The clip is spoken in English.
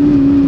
Mm-hmm.